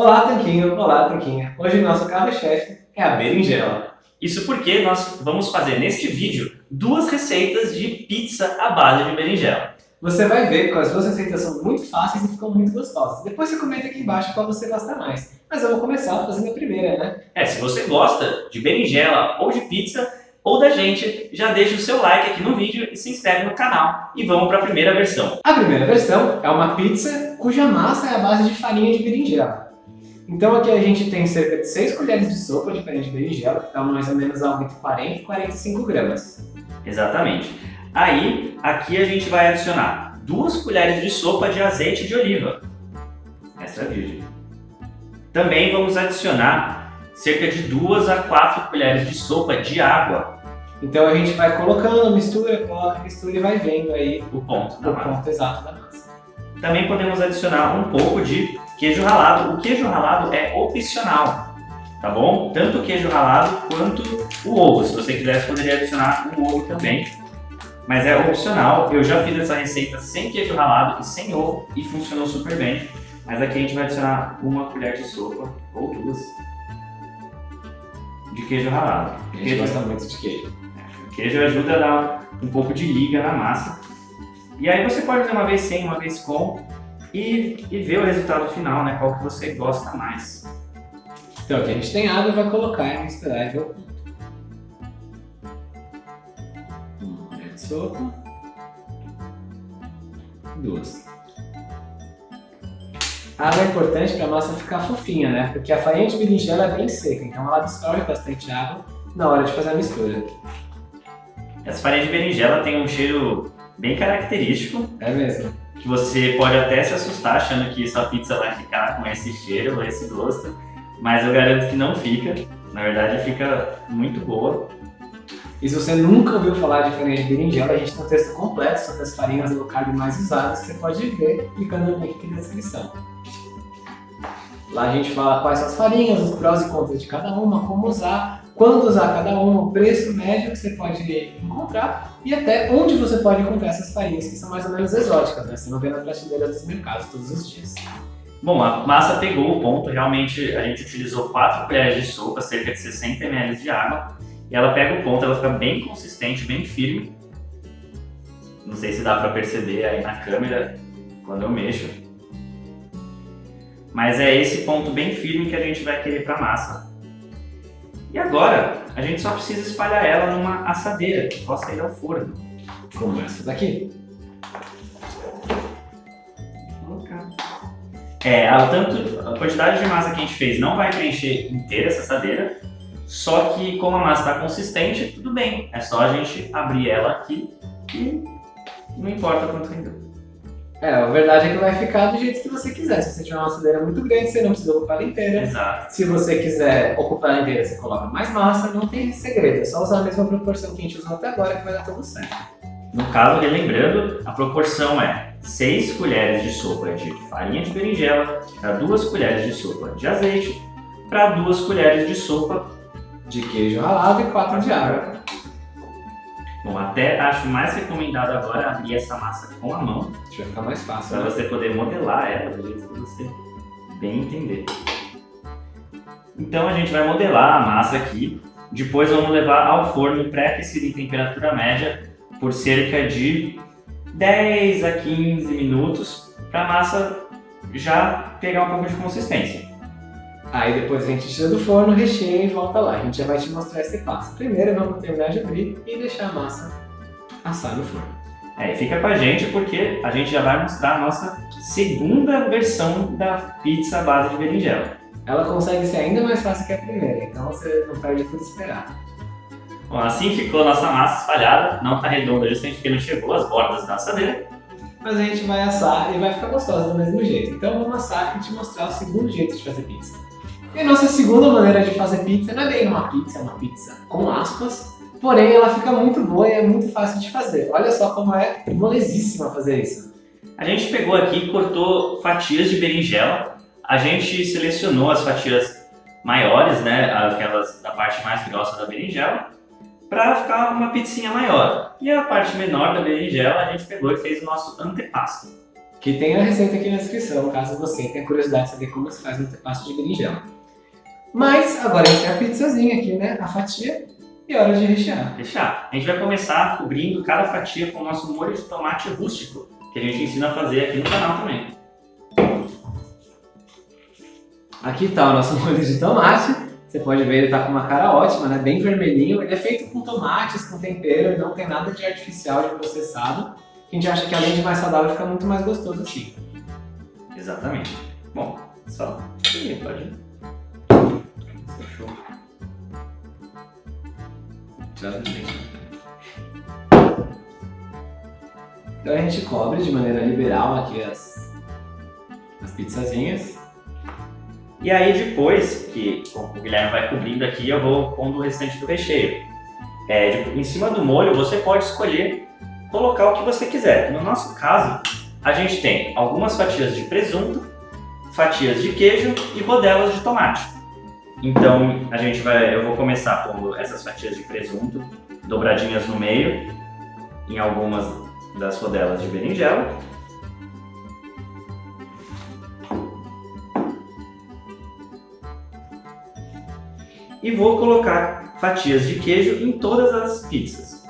Olá, Tanquinho! Olá, Tanquinha! Hoje o nosso carro-chefe é a berinjela. Isso porque nós vamos fazer neste vídeo duas receitas de pizza à base de berinjela. Você vai ver que as duas receitas são muito fáceis e ficam muito gostosas. Depois você comenta aqui embaixo qual você gosta mais. Mas eu vou começar fazendo a primeira, né? É, se você gosta de berinjela ou de pizza ou da gente, já deixa o seu like aqui no vídeo e se inscreve no canal. E vamos para a primeira versão. A primeira versão é uma pizza cuja massa é a base de farinha de berinjela. Então aqui a gente tem cerca de 6 colheres de sopa de farinha de berinjela, que dá mais ou menos entre 40 e 45 gramas. Exatamente. Aí, aqui a gente vai adicionar duas colheres de sopa de azeite de oliva, extra virgem. Também vamos adicionar cerca de duas a quatro colheres de sopa de água. Então a gente vai colocando, mistura, coloca, mistura e vai vendo aí o ponto, o ponto exato da massa. Também podemos adicionar um pouco de queijo ralado. O queijo ralado é opcional, tá bom? Tanto o queijo ralado quanto o ovo. Se você quisesse, poderia adicionar um ovo também. Mas é opcional. Eu já fiz essa receita sem queijo ralado e sem ovo e funcionou super bem. Mas aqui a gente vai adicionar uma colher de sopa ou duas de queijo ralado. A gente queijo... gosta muito de queijo. O queijo ajuda a dar um pouco de liga na massa. E aí você pode fazer uma vez sem, uma vez com e, e ver o resultado final, né? Qual que você gosta mais. Então aqui a gente tem água, vai colocar e misturar e ver o ponto. Uma colher de sopa. Duas. A água é importante para a massa ficar fofinha, né? Porque a farinha de berinjela é bem seca, então ela absorve bastante água na hora de fazer a mistura. Essa farinha de berinjela tem um cheiro bem característico. É mesmo que você pode até se assustar achando que sua pizza vai ficar com esse cheiro esse gosto, mas eu garanto que não fica. Na verdade, fica muito boa. E se você nunca ouviu falar de farinha de berinjela, a gente tem um texto completo sobre as farinhas low carb mais usadas que você pode ver clicando no link aqui na descrição. Lá a gente fala quais são as farinhas, os prós e contras de cada uma, como usar, quando usar cada uma, o preço médio que você pode encontrar e até onde você pode encontrar essas farinhas que são mais ou menos exóticas, né? Você não vê na prateleira dos mercados todos os dias. Bom, a massa pegou o ponto, realmente a gente utilizou 4 colheres de sopa, cerca de 60 ml de água, e ela pega o ponto, ela fica bem consistente, bem firme. Não sei se dá para perceber aí na câmera quando eu mexo. Mas é esse ponto bem firme que a gente vai querer para massa. E agora, a gente só precisa espalhar ela numa assadeira que possa ir ao forno. Como essa daqui. É, a, tanto, a quantidade de massa que a gente fez não vai preencher inteira essa assadeira, só que como a massa está consistente, tudo bem. É só a gente abrir ela aqui e não importa quanto rendeu. É, a verdade é que vai ficar do jeito que você quiser. Se você tiver uma assadeira muito grande, você não precisa ocupar ela inteira. Exato. Se você quiser ocupar ela inteira, você coloca mais massa. Não tem segredo, é só usar a mesma proporção que a gente usou até agora que vai dar tudo certo. No caso, relembrando, a proporção é 6 colheres de sopa de farinha de berinjela para 2 colheres de sopa de azeite para 2 colheres de sopa de queijo ralado e 4 de água. Bom, até acho mais recomendado agora abrir essa massa com a mão. Vai ficar mais fácil. Para né? você poder modelar ela do jeito que você bem entender. Então a gente vai modelar a massa aqui. Depois vamos levar ao forno pré-aquecido em temperatura média por cerca de 10 a 15 minutos para a massa já pegar um pouco de consistência. Aí depois a gente tira do forno, recheia e volta lá. A gente já vai te mostrar esse passo. Primeiro vamos terminar de abrir e deixar a massa assar no forno. É, fica com a gente porque a gente já vai mostrar a nossa segunda versão da pizza à base de berinjela. Ela consegue ser ainda mais fácil que a primeira, então você não perde tudo esperado. Bom, assim ficou a nossa massa espalhada, não está redonda justamente porque não chegou às bordas da assadeira. Mas a gente vai assar e vai ficar gostosa do mesmo jeito. Então vamos assar e te mostrar o segundo jeito de fazer pizza. E a nossa segunda maneira de fazer pizza não é bem uma pizza, é uma pizza com aspas, porém ela fica muito boa e é muito fácil de fazer. Olha só como é molezíssima fazer isso. A gente pegou aqui e cortou fatias de berinjela. A gente selecionou as fatias maiores, né, aquelas da parte mais grossa da berinjela, para ficar uma pizzinha maior. E a parte menor da berinjela a gente pegou e fez o nosso antepasto. Que tem a receita aqui na descrição, caso você tenha curiosidade de saber como se faz um antepasto de berinjela. Mas agora a gente tem a pizzazinha aqui, né? A fatia. E hora de rechear. Fechar. A gente vai começar cobrindo cada fatia com o nosso molho de tomate rústico, que a gente ensina a fazer aqui no canal também. Aqui está o nosso molho de tomate. Você pode ver, ele está com uma cara ótima, né? Bem vermelhinho. Ele é feito com tomates, com tempero, não tem nada de artificial, de processado. A gente acha que além de mais saudável, fica muito mais gostoso assim. Exatamente. Bom, só. Ih, pode. Fechou. Então a gente cobre de maneira liberal aqui as, as pizzazinhas. E aí depois que o Guilherme vai cobrindo aqui, eu vou pondo o restante do recheio. É, em cima do molho você pode escolher colocar o que você quiser. No nosso caso, a gente tem algumas fatias de presunto, fatias de queijo e rodelas de tomate. Então a gente vai, eu vou começar pondo essas fatias de presunto dobradinhas no meio, em algumas das rodelas de berinjela. E vou colocar fatias de queijo em todas as pizzas.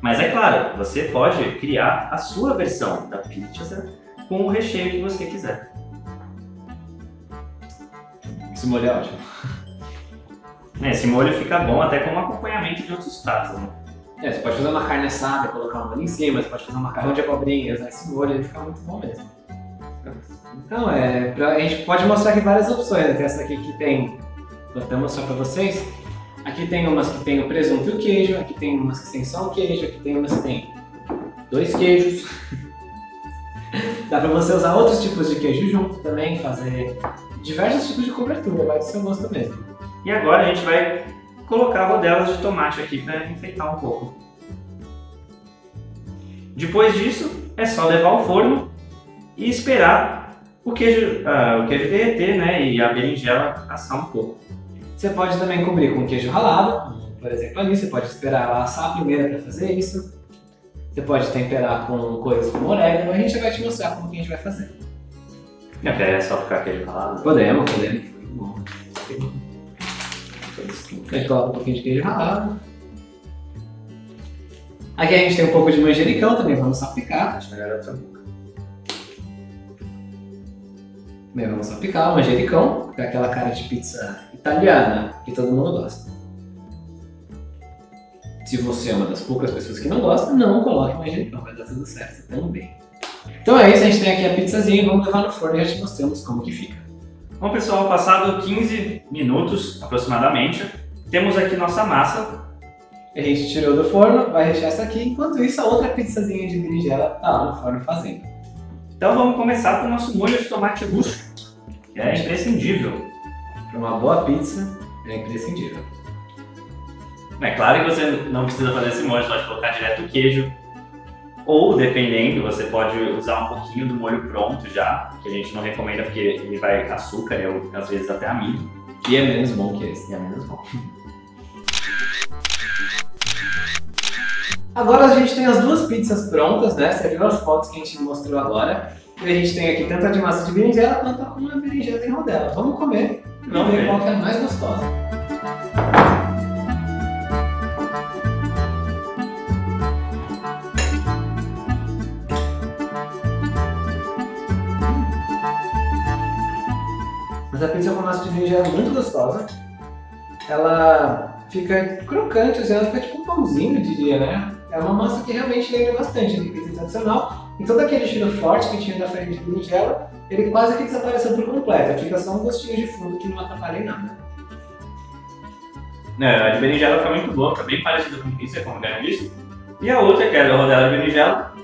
Mas é claro, você pode criar a sua versão da pizza com o recheio que você quiser. Esse molho é ótimo. Esse molho fica bom até como acompanhamento de outros pratos. Né? É, você pode fazer uma carne assada, colocar um molho em cima, você pode fazer um macarrão de abobrinhas, esse molho ele fica muito bom mesmo. Então, é, pra, a gente pode mostrar aqui várias opções. Né? Tem essa aqui que tem, vou até mostrar pra vocês. Aqui tem umas que tem o presunto e o queijo, aqui tem umas que tem só o queijo, aqui tem umas que tem dois queijos. Dá pra você usar outros tipos de queijo junto também, fazer diversos tipos de cobertura, vai do seu gosto mesmo. E agora a gente vai colocar rodelas de tomate aqui para enfeitar um pouco. Depois disso, é só levar ao forno e esperar o queijo, uh, o queijo derreter né, e a berinjela assar um pouco. Você pode também cobrir com queijo ralado, por exemplo ali, você pode esperar ela assar primeiro para fazer isso. Você pode temperar com coisas como orégano, a gente vai te mostrar como que a gente vai fazer. É só ficar queijo ralado? Podemos, podemos. Bom. A gente coloca um pouquinho de queijo ralado. Aqui a gente tem um pouco de manjericão também, vamos salpicar. Deixa eu melhorar a boca. Bem, vamos salpicar o manjericão, com aquela cara de pizza italiana que todo mundo gosta. Se você é uma das poucas pessoas que não gosta, não coloque manjericão, vai dar tudo certo também. Então é isso, a gente tem aqui a pizzazinha, vamos levar no forno e já te mostramos como que fica. Bom pessoal, passado 15 minutos aproximadamente, temos aqui nossa massa. A gente tirou do forno, vai rechear essa aqui, enquanto isso a outra pizzazinha de berinjela tá lá no forno fazendo. Então vamos começar com o nosso molho de tomate rústico, que é imprescindível. Para uma boa pizza, é imprescindível. É claro que você não precisa fazer esse molho, você pode colocar direto o queijo, ou, dependendo, você pode usar um pouquinho do molho pronto já, que a gente não recomenda porque ele vai açúcar e às vezes até amido. E é menos bom que esse. E é menos bom. Agora a gente tem as duas pizzas prontas, né? Você viu as fotos que a gente mostrou agora. E a gente tem aqui tanto a de massa de berinjela quanto a com a berinjela em rodela. Vamos comer e Vamos ver, ver qual que é a mais gostosa. Mas a pizza com massa de berinjela é muito gostosa. Ela fica crocante, assim, ela fica tipo um pãozinho, eu diria, né? É uma massa que realmente lembra bastante a pizza tradicional. E todo aquele cheiro forte que tinha da farinha de berinjela, ele quase que desapareceu por completo. Fica só um gostinho de fundo que não atrapalha em nada. É, a de berinjela fica muito boa, fica bem parecida com pizza, como o Guilherme disse. E a outra, que é a rodela de berinjela,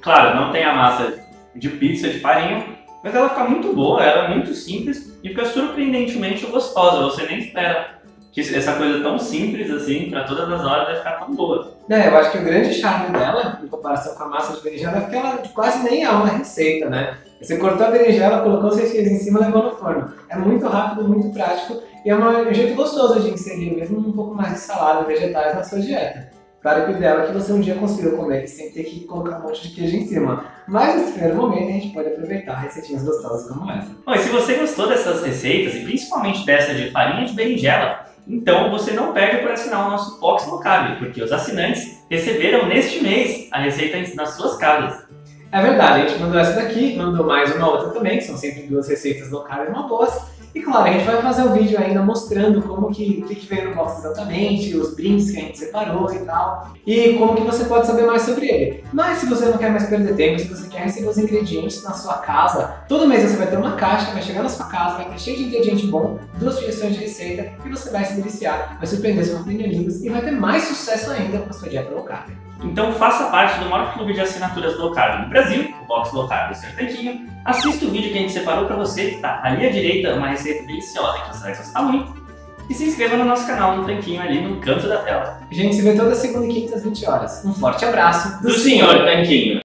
claro, não tem a massa de pizza de farinha, mas ela fica muito boa, ela é muito simples e fica surpreendentemente gostosa. Você nem espera que essa coisa tão simples assim, para todas as horas, vai ficar tão boa. É, eu acho que o grande charme dela, em comparação com a massa de berinjela, é que ela quase nem é uma receita, né? Você cortou a berinjela, colocou os recheios em cima e levou no forno. É muito rápido, muito prático e é um jeito gostoso de inserir mesmo um pouco mais de salada vegetais na sua dieta. Para que o ideal é que você um dia consiga comer sem ter que colocar um monte de queijo em cima. Mas nesse primeiro momento a gente pode aproveitar receitinhas gostosas como essa. Bom, e se você gostou dessas receitas, e principalmente dessa de farinha de berinjela, então você não perde por assinar o nosso Box Locab, porque os assinantes receberam neste mês a receita nas suas casas. É verdade, a gente mandou essa daqui, mandou mais uma outra também, que são sempre duas receitas locais uma boas. E claro, a gente vai fazer o vídeo ainda mostrando como que, que, que veio no box exatamente, os brindes que a gente separou e tal, e como que você pode saber mais sobre ele. Mas se você não quer mais perder tempo, se você quer receber os ingredientes na sua casa, todo mês você vai ter uma caixa, vai chegar na sua casa, vai ter cheio de ingrediente bom, duas sugestões de receita, e você vai se deliciar, vai surpreender seus amigos e vai ter mais sucesso ainda com a sua dieta low carb. Então faça parte do maior clube de assinaturas low carb do Brasil, o Box Low Carb do Seu Tanquinho. Assista o vídeo que a gente separou para você, que tá ali à direita, uma receita deliciosa que você vai gostar muito. E se inscreva no nosso canal no Tanquinho ali no canto da tela. A gente se vê toda segunda e quinta às 20 horas. Um forte abraço Do Senhor Tanquinho.